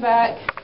back.